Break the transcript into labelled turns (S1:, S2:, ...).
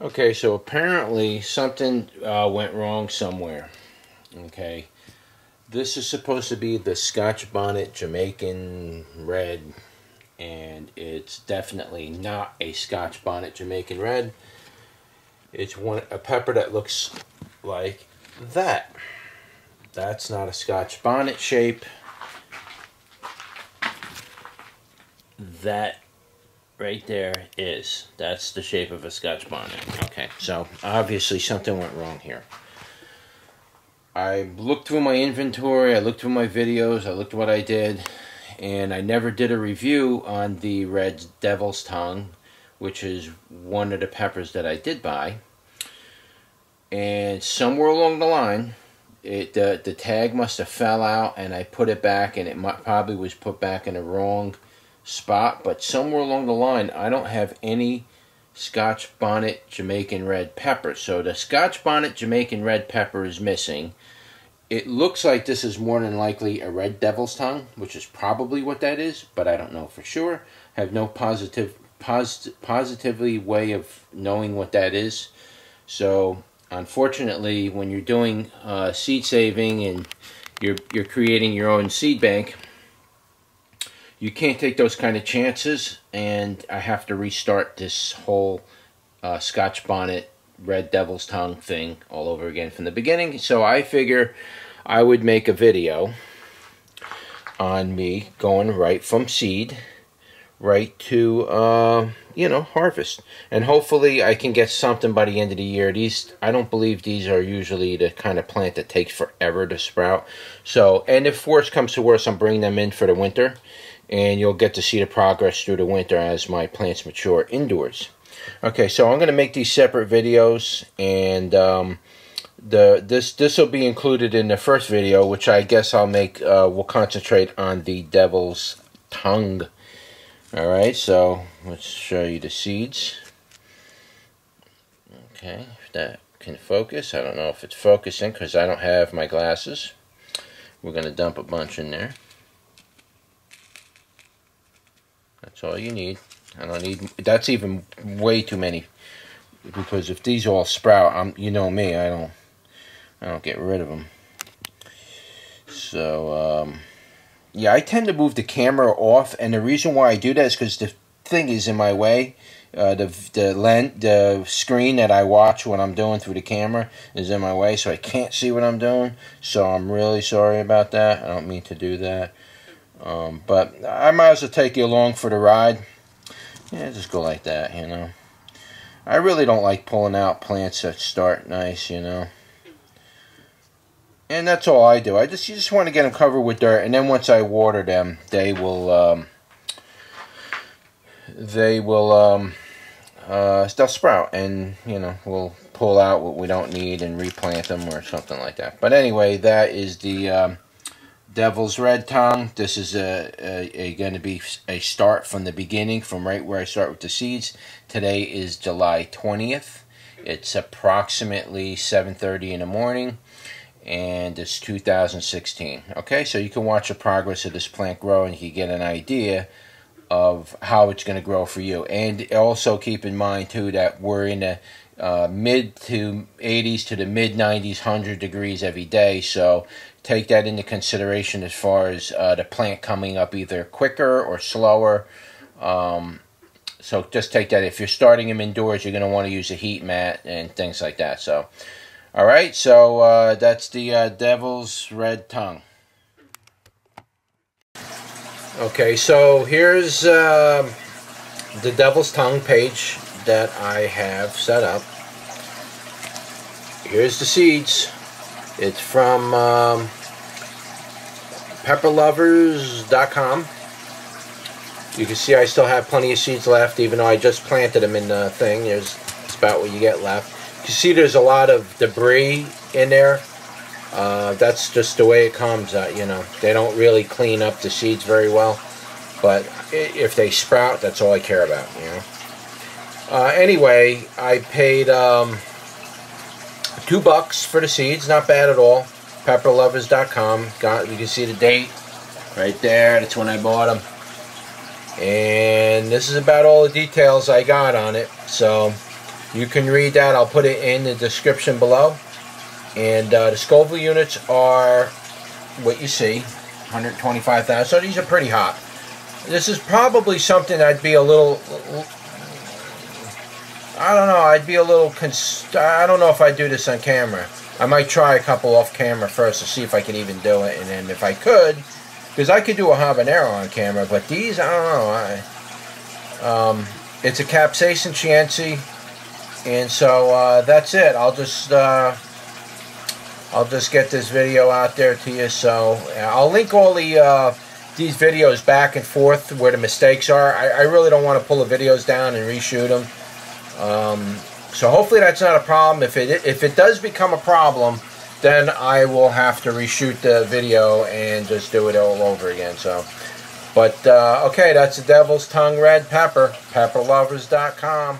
S1: Okay, so apparently something uh, went wrong somewhere. Okay, this is supposed to be the Scotch Bonnet Jamaican Red, and it's definitely not a Scotch Bonnet Jamaican Red. It's one a pepper that looks like that. That's not a Scotch Bonnet shape. That right there is. That's the shape of a Scotch bonnet. Okay, so obviously something went wrong here. I looked through my inventory, I looked through my videos, I looked what I did, and I never did a review on the red devil's tongue, which is one of the peppers that I did buy. And somewhere along the line, it the, the tag must have fell out and I put it back and it might, probably was put back in the wrong spot, but somewhere along the line, I don't have any Scotch Bonnet Jamaican Red Pepper. So the Scotch Bonnet Jamaican Red Pepper is missing. It looks like this is more than likely a Red Devil's Tongue, which is probably what that is, but I don't know for sure. I have no positive, posit positively way of knowing what that is. So unfortunately, when you're doing uh, seed saving and you're, you're creating your own seed bank, you can't take those kind of chances, and I have to restart this whole uh, Scotch bonnet Red Devil's Tongue thing all over again from the beginning. So I figure I would make a video on me going right from seed right to uh, you know harvest. And hopefully I can get something by the end of the year. These I don't believe these are usually the kind of plant that takes forever to sprout. So and if worse comes to worse I'm bringing them in for the winter and you'll get to see the progress through the winter as my plants mature indoors. Okay, so I'm going to make these separate videos, and um, the this this will be included in the first video, which I guess I'll make. Uh, we'll concentrate on the devil's tongue. All right, so let's show you the seeds. Okay, if that can focus. I don't know if it's focusing because I don't have my glasses. We're going to dump a bunch in there. That's all you need. And I need. That's even way too many, because if these all sprout, I'm. You know me. I don't. I don't get rid of them. So um, yeah, I tend to move the camera off, and the reason why I do that is because the thing is in my way. Uh, the the lens, the screen that I watch when I'm doing through the camera is in my way, so I can't see what I'm doing. So I'm really sorry about that. I don't mean to do that. Um, but I might as well take you along for the ride. Yeah, just go like that, you know. I really don't like pulling out plants that start nice, you know. And that's all I do. I just you just want to get them covered with dirt, and then once I water them, they will um, they will um, uh, they'll sprout, and you know we'll pull out what we don't need and replant them or something like that. But anyway, that is the um, Devil's Red Tongue. This is a, a, a going to be a start from the beginning, from right where I start with the seeds. Today is July 20th. It's approximately 7.30 in the morning, and it's 2016. Okay, so you can watch the progress of this plant grow, and you can get an idea of how it's going to grow for you. And also keep in mind, too, that we're in the uh, mid to 80s to the mid 90s, 100 degrees every day. So take that into consideration as far as uh, the plant coming up either quicker or slower. Um, so just take that. If you're starting them indoors, you're going to want to use a heat mat and things like that. So, all right. So uh, that's the uh, Devil's Red Tongue. Okay, so here's uh, the Devil's Tongue page that I have set up. Here's the seeds. It's from um, pepperlovers.com. You can see I still have plenty of seeds left, even though I just planted them in the thing. There's about what you get left. You see there's a lot of debris in there. Uh, that's just the way it comes. Uh, you know, they don't really clean up the seeds very well. But if they sprout, that's all I care about. You know. Uh, anyway, I paid um, two bucks for the seeds. Not bad at all. Pepperlovers.com. Got you can see the date right there. That's when I bought them. And this is about all the details I got on it. So you can read that. I'll put it in the description below. And uh, the Scoville units are what you see, 125,000. So these are pretty hot. This is probably something I'd be a little, I don't know, I'd be a little, I don't know if I'd do this on camera. I might try a couple off camera first to see if I can even do it. And then if I could, because I could do a habanero on camera, but these, I don't know. I, um, it's a capsicum chinense, and so uh, that's it. I'll just uh, I'll just get this video out there to you. So I'll link all the uh, these videos back and forth where the mistakes are. I, I really don't want to pull the videos down and reshoot them. Um, so hopefully that's not a problem. If it if it does become a problem then I will have to reshoot the video and just do it all over again. So, but uh, okay, that's the Devil's Tongue Red Pepper, pepperlovers.com.